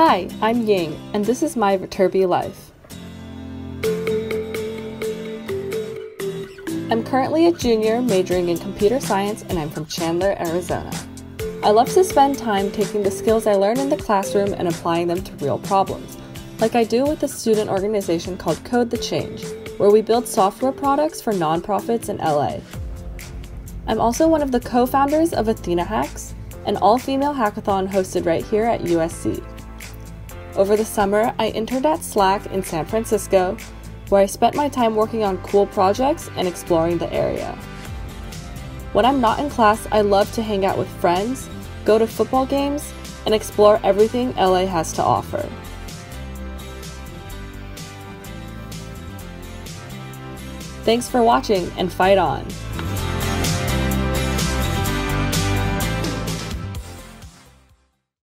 Hi, I'm Ying, and this is my Viterbi life. I'm currently a junior majoring in computer science, and I'm from Chandler, Arizona. I love to spend time taking the skills I learn in the classroom and applying them to real problems, like I do with a student organization called Code the Change, where we build software products for nonprofits in LA. I'm also one of the co founders of Athena Hacks, an all female hackathon hosted right here at USC. Over the summer, I interned at Slack in San Francisco, where I spent my time working on cool projects and exploring the area. When I'm not in class, I love to hang out with friends, go to football games, and explore everything LA has to offer. Thanks for watching and fight on!